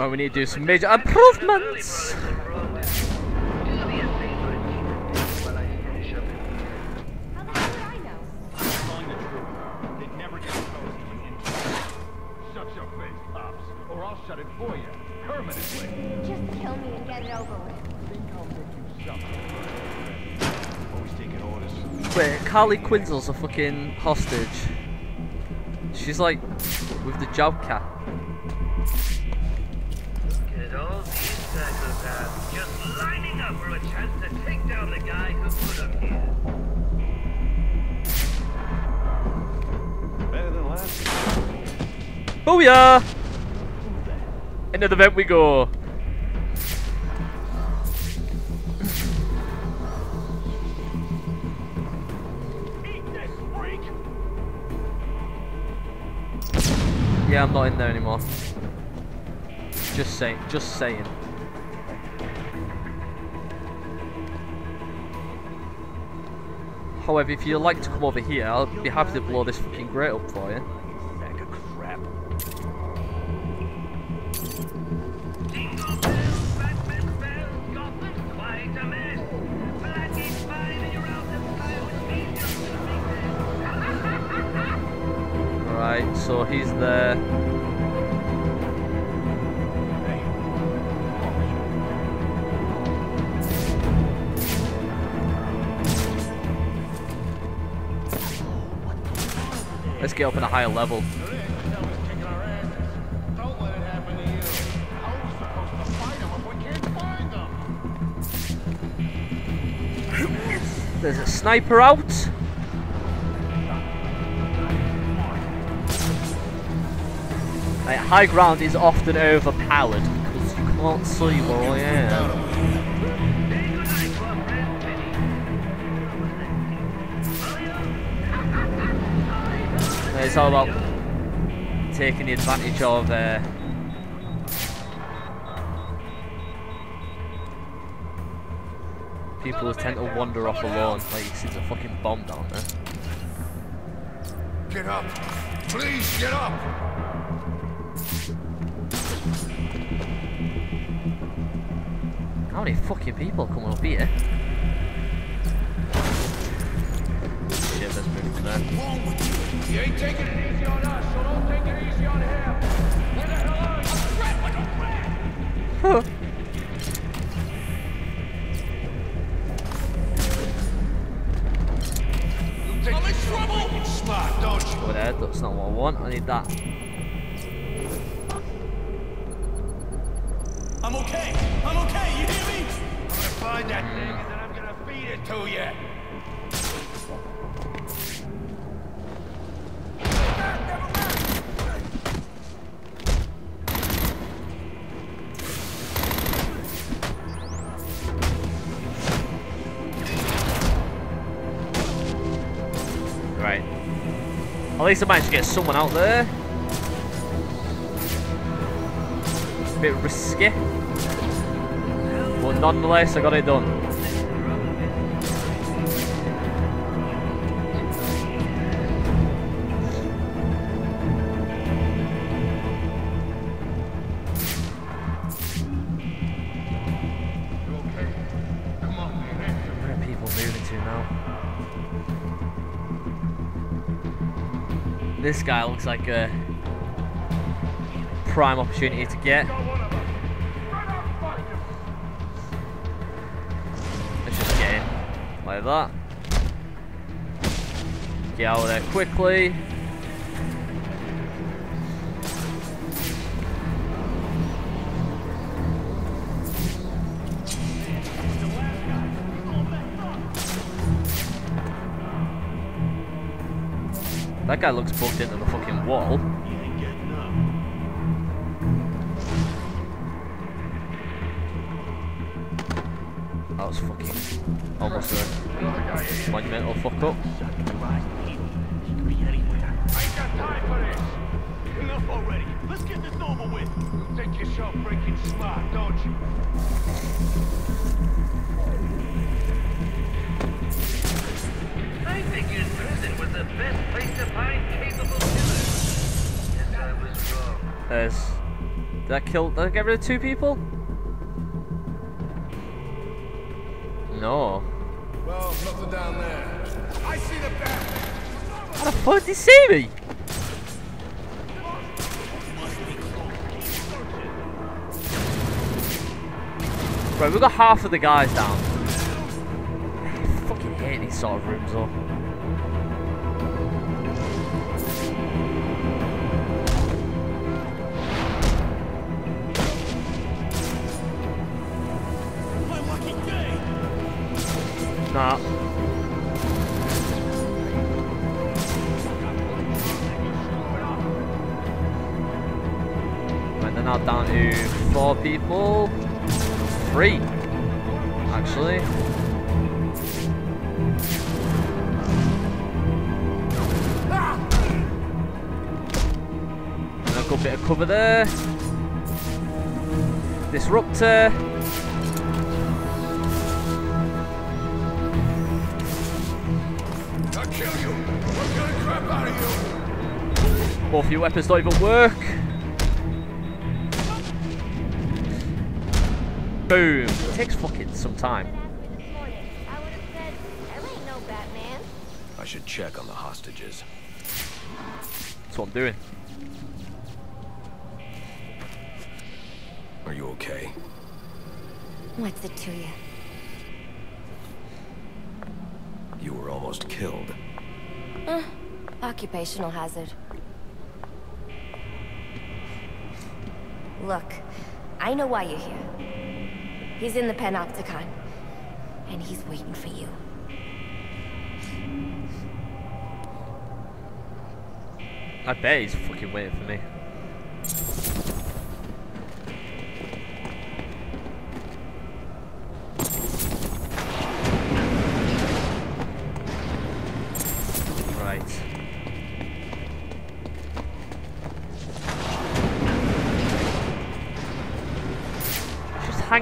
Oh, we need to do some major improvements. Wait, Harley Quinzel's a fucking hostage. She's like with the job cap. These psychopaths just lining up for a chance to take down the guy who put them here. Better than last. Booyah! Into the vent we go. Yeah, I'm not in there anymore. Just saying, just saying. However, if you'd like to come over here, I'll be happy to blow this fucking grate up for you. Of crap. Jingle bells, Batman bells, Let's get up at a higher level. There's a sniper out. Right, high ground is often overpowered because you can't see where I am. It's all about taking the advantage of uh, people who tend to wander off alone. Like you see, there's a fucking bomb down there. Get up! Please get up! How many fucking people coming up here? I'm okay. I'm okay. You hear me? I'm gonna find that thing and then I'm gonna feed it to you. Least I managed to get someone out there. A bit risky. But nonetheless, I got it done. This guy looks like a prime opportunity to get. Let's just get in like that. Get out of there quickly. That guy looks booked into the fucking wall. That was fucking almost a monumental fuck up. Enough already. Let's get this over with. You think yourself freaking smart, don't you? The best place to find capable killers. Guess I was wrong. There's Did I kill? Did I get rid of two people? No. Well, nothing down there. I see the bat. How the fuck did he see me? Right, we've got half of the guys down. I fucking hate these sort of rooms though. Now down to four people. Three, actually. And a good bit of cover there. Disruptor. I'll kill you. I'll kill the crap out of you. Both your weapons don't even work. Boom. It takes fucking some time. I would have said, there ain't no Batman. I should check on the hostages. That's what I'm doing. Are you okay? What's it to you? You were almost killed. Mm, occupational hazard. Look, I know why you're here. He's in the Panopticon, and he's waiting for you. I bet he's fucking waiting for me.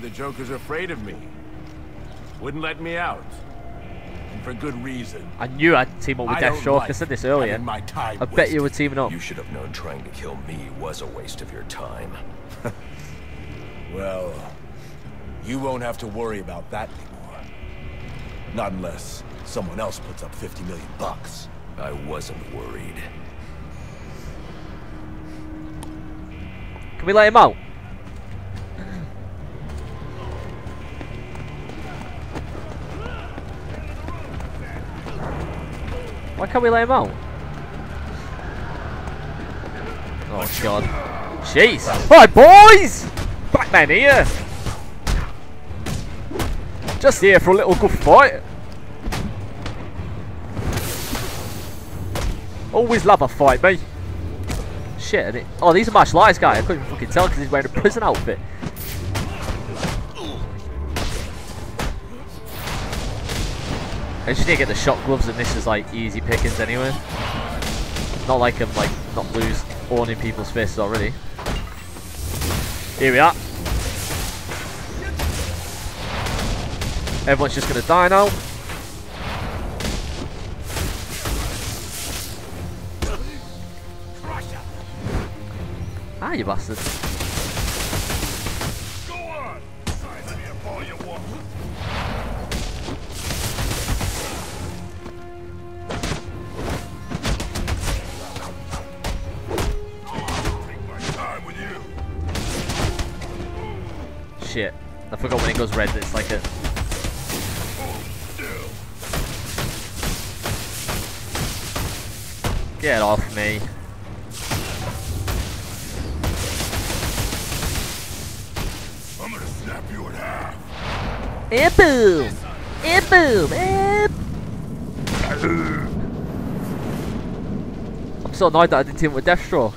the Joker's afraid of me. Wouldn't let me out. And for good reason. I knew I'd team up with I Deathstroke. don't I said this earlier. having my time I bet you wasted. were teaming up. You should have known trying to kill me was a waste of your time. well, you won't have to worry about that anymore. Not unless someone else puts up 50 million bucks. I wasn't worried. Can we let him out? Why can't we lay him out? Oh god. Jeez. Right boys! Batman here! Just here for a little good fight. Always love a fight, mate. Shit, I didn't- oh, these are martial arts guy. I couldn't fucking tell because he's wearing a prison outfit. I just need to get the shock gloves, and this is like easy pickings anyway. Not like I'm like not lose in people's faces already. Here we are. Everyone's just gonna die now. Ah, you bastard. And boom! And boom! And... I'm so annoyed that I didn't team with Deathstroke.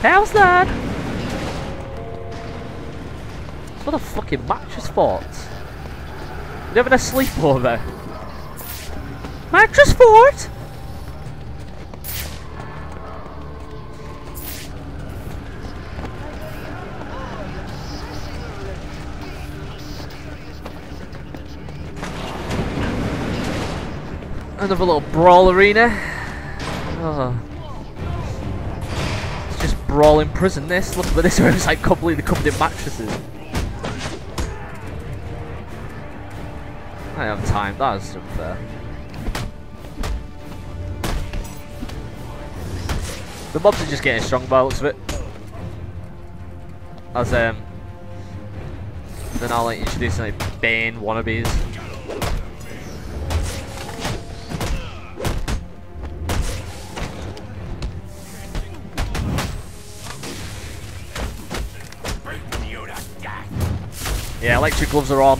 How's that? What a fucking mattress fort. You're having a sleepover? Mattress fort? Another little brawl arena. Oh. It's just brawl in prison this. Look at this it's like completely covered in mattresses. I have time, that is unfair. The mobs are just getting strong by the looks of it. As um then I'll like introduce like Bane wannabes. Yeah, electric gloves are on.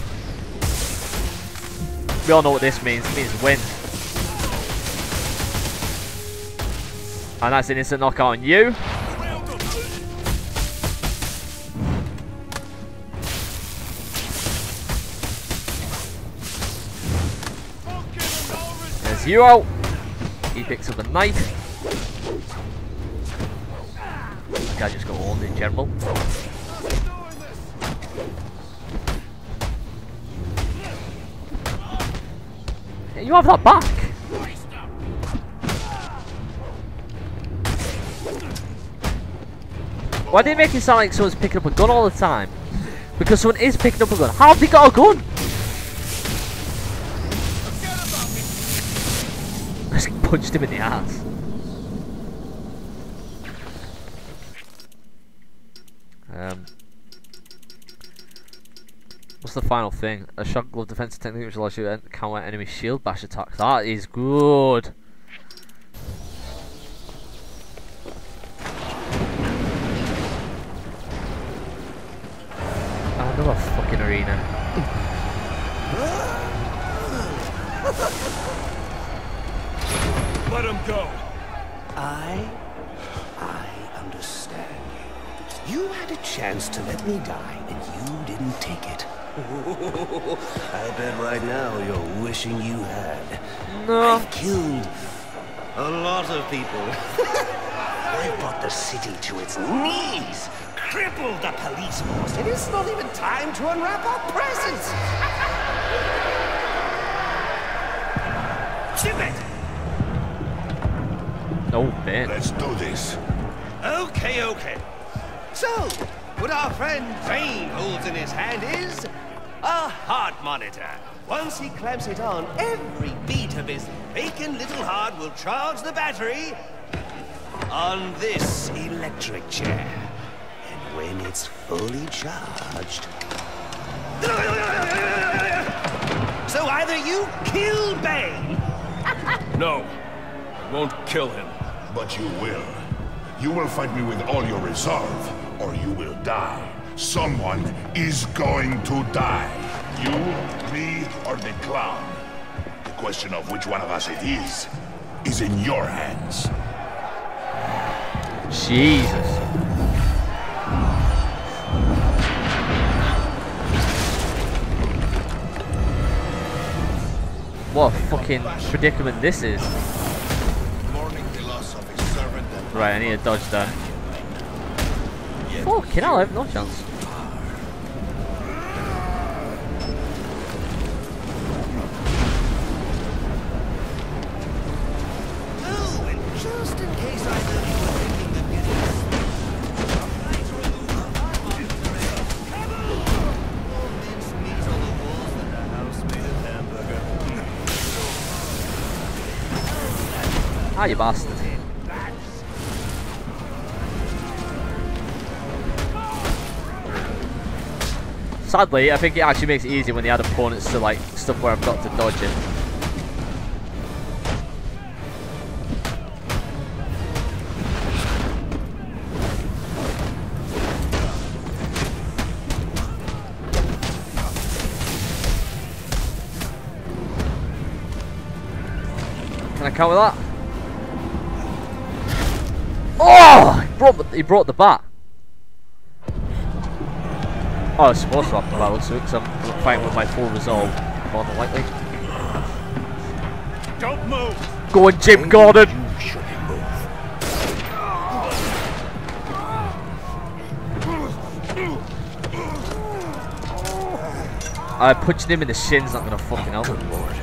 We all know what this means. It means win. And that's an instant knockout on you. There's you out. He picks up the knife. Guy just got owned in general. You have that back. Why did it make it sound like someone's picking up a gun all the time? Because someone is picking up a gun. How have they got a gun? I just punched him in the ass. Um, what's the final thing? A shock glove defense technique which allows you to counter enemy shield bash attacks. That is good. Another fucking arena. Let him go. I... I understand you. You had a chance to let me die, and you didn't take it. I bet right now you're wishing you had. No. I've killed a lot of people. I brought the city to its knees, crippled the police force, and it's not even time to unwrap our presents. Ship it! No, Ben. Let's do this. Okay, okay. So, what our friend Bane holds in his hand is a heart monitor. Once he clamps it on, every beat of his bacon little heart will charge the battery on this electric chair. And when it's fully charged... So either you kill Bane, No. I Won't kill him. But you will. You will fight me with all your resolve, or you will die. Someone is going to die. You, me, or the clown. The question of which one of us it is, is in your hands. Jesus. What a fucking predicament this is. Mourning the loss of his servant and Right, I need to dodge that. Oh, Fucking hell, I have no chance. Oh, and just Sadly, I think it actually makes it easier when the add opponents to like stuff where I've got to dodge it. Can I counter that? Oh! He brought the, he brought the bat. Oh, I was supposed to have the battle suit because I'm fighting with my full resolve, more than likely. Don't move! Go on, Jim Gordon! You shouldn't move. Uh, punching him in the shin's not gonna fucking help. Good lord.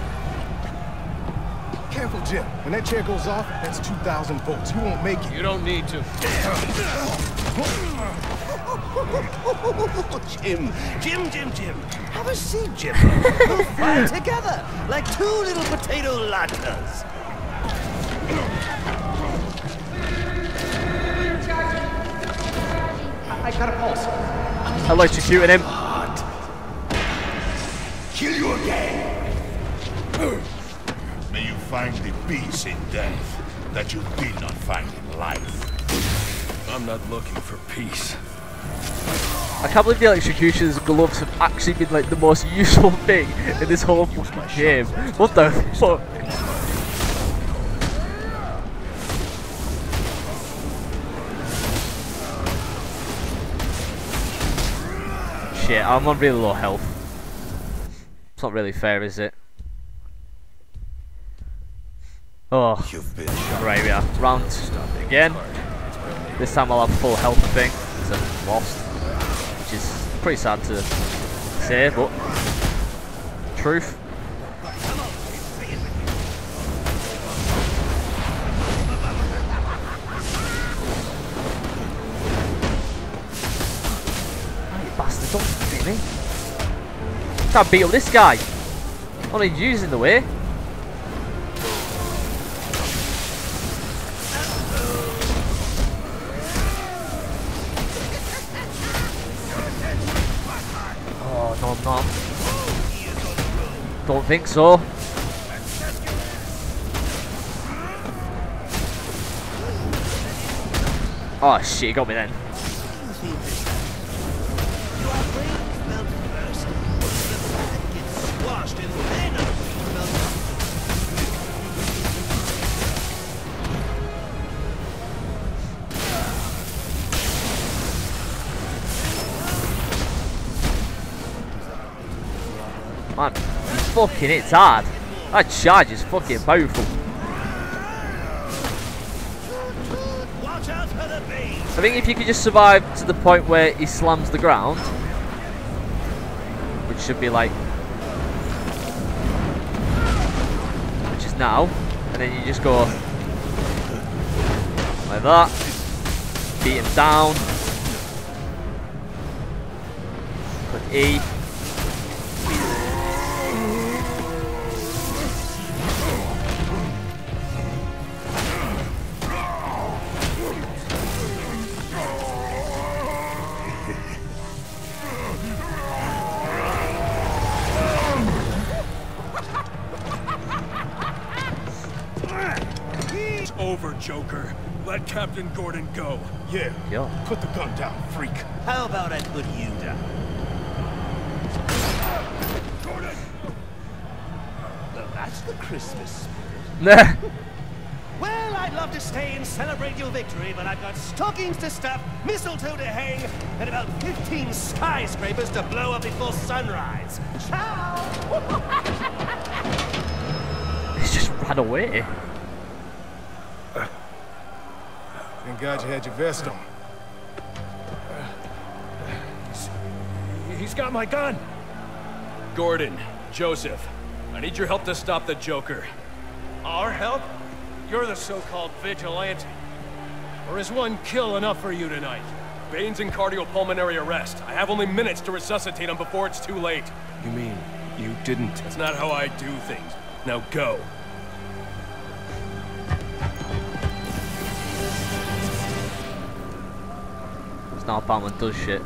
Careful, Jim. When that chair goes off, that's 2,000 volts. You won't make it. You don't need to. Jim, Jim, Jim, Jim. Have a seat, Jim. We'll fly together like two little potato latkes. I got a pulse. Electrocuting him. Kill you again. May you find the peace in death that you did not find in life. I'm not looking for peace. I can't believe the electrocution's gloves have actually been like the most useful thing in this whole fucking game. What the fuck? Shit, I'm on really low health. It's not really fair, is it? Oh, right, we are. Round again. This time I'll have full health, I think, because I've lost. Which is pretty sad to say, but truth. Ah, you bastard, don't beat me. To beat up this guy. Only using the way. Don't think so. Oh shit, he got me then. Man, fucking hits hard. That charge is fucking powerful. Watch out for the bees. I think if you could just survive to the point where he slams the ground, which should be like, which is now, and then you just go like that, beat him down, click E. Gordon go. Yeah. Yeah. Put the gun down, freak. How about I put you down? Gordon! Well, that's the Christmas spirit. Nah. Well, I'd love to stay and celebrate your victory, but I've got stockings to stuff, mistletoe to hang, and about 15 skyscrapers to blow up before sunrise. Ciao! He's just ran away. Thank God you had your vest on. He's got my gun! Gordon, Joseph, I need your help to stop the Joker. Our help? You're the so-called vigilante. Or is one kill enough for you tonight? Bane's in cardiopulmonary arrest. I have only minutes to resuscitate him before it's too late. You mean you didn't? That's not how I do things. Now go. Not Batman does shit.